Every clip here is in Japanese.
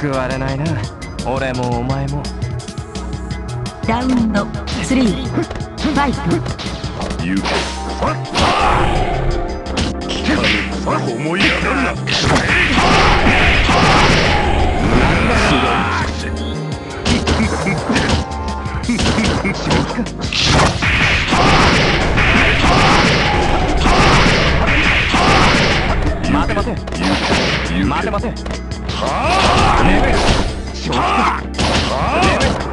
救われないな。俺もお前も。ラウンド3ファイト。行け聞かぬ思い上がるな待て待て。行け行け待て待てはレベル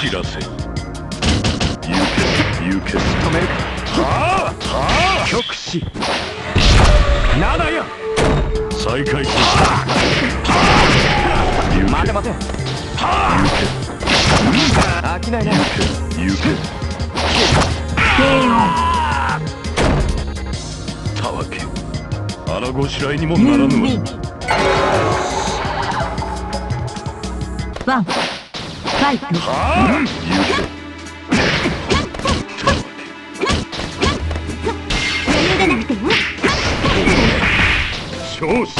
高く散らせ行け行け止めるかはあはあ極死7や再開する行け待て待て飽きないな行け KO たわけ腹ごしらえにもならぬわワンはあ行け余裕がなくても調子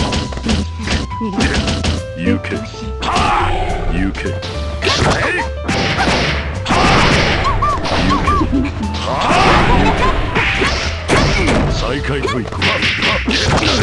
行け行け再開といこう食らい尽くせ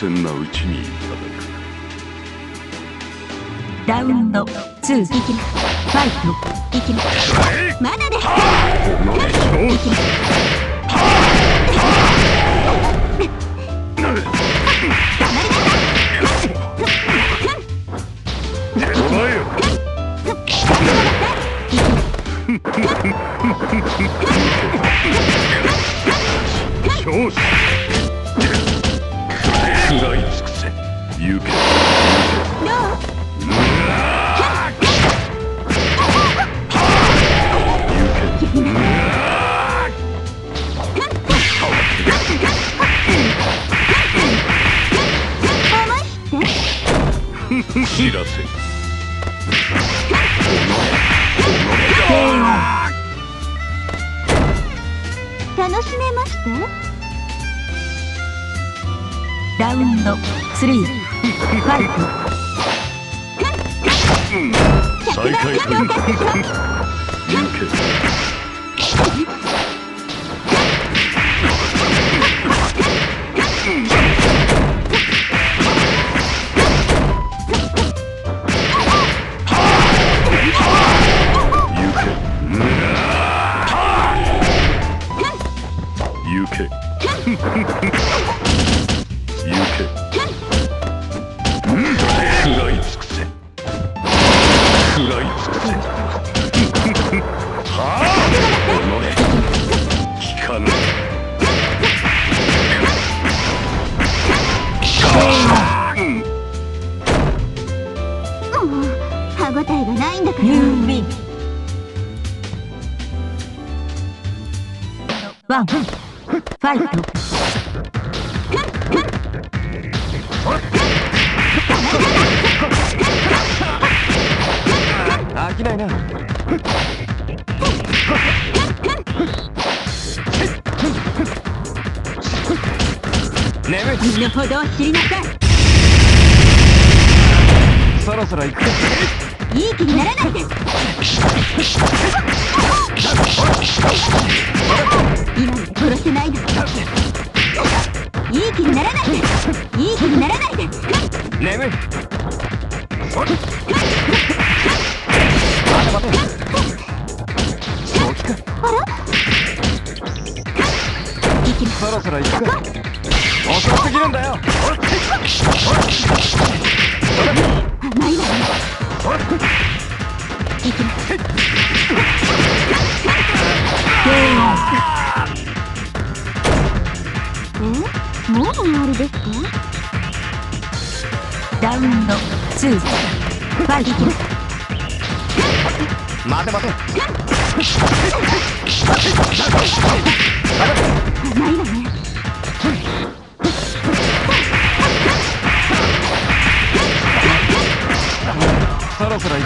鮮なうちにいただく。ラウンド2いきます。ファイトいきます。まだです。調子こ知らせ。楽しめました？ラウンド3再開というワン、ファイト。ないな。身の程をりなさい。そろそろ行くか。い。い。気にならない。で今まで殺せない。のい。い。気にならない。でい。い。気にならない。で眠い。待て待て正気か行きますそろそろ行くか遅すぎるんだよもう終わりですかラウンド2ファイト待て待て。甘いわねそろそろ行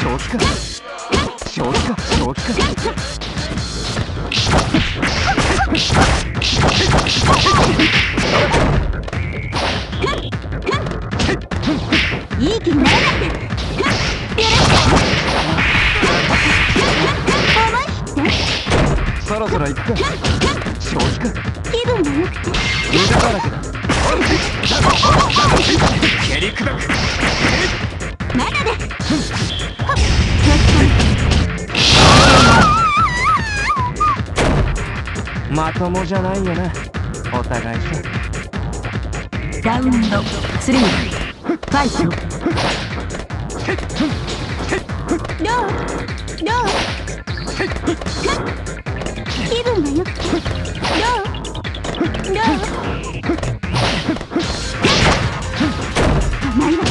正気か正気か正気かいい気にならないく。思い切ってそろそろ行く。か正気か気分が良く。て無駄だらけだ蹴り砕く。まだですまともじゃないよな。お互いさ。ラウンド3ファイト。どう？どう？気分が良くて。どう？どう？甘いわね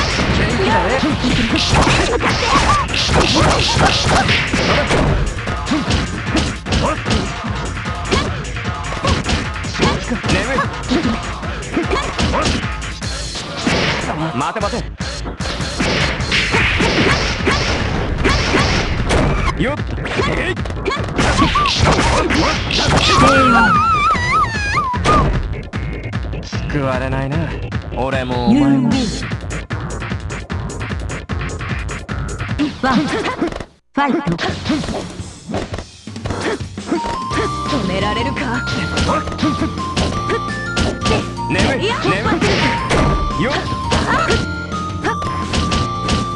だね正気か眠い待て待て。よっ。えい救われないな。俺もおユ前もワンファイト止められるか？眠い眠い。よっ。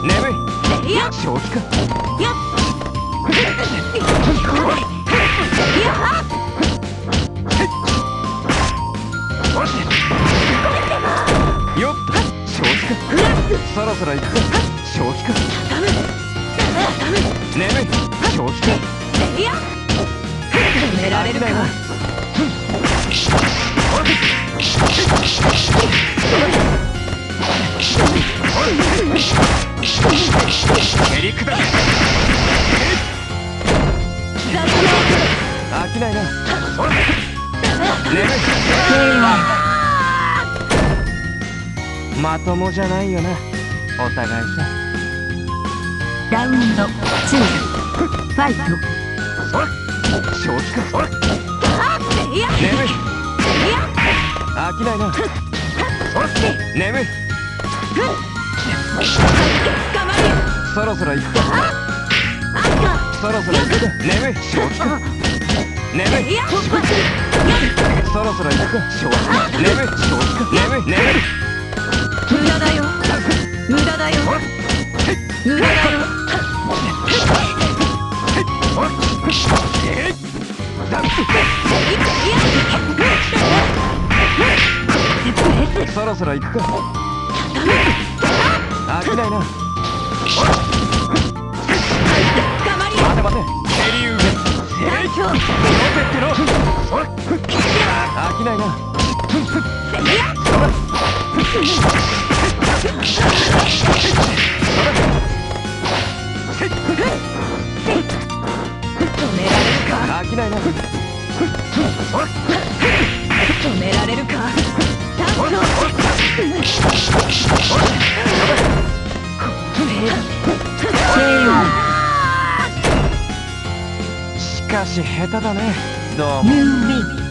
眠い。正気か。やっ。よっ。正気か。そろそろ行くだよ蹴り砕く飽きないなまともじゃないよなお互いさラウンド2ファイト。きないな。眠い。そろそろ行くか。そろそろ行くか眠い。正気か眠い。そろそろ行く。か正そろそろ行くか。飽きないな。頑張り待て待て。蹴り受け最強ロケってろ。飽きないな。飽きないな。止められるか。しかし下手だね。どうも。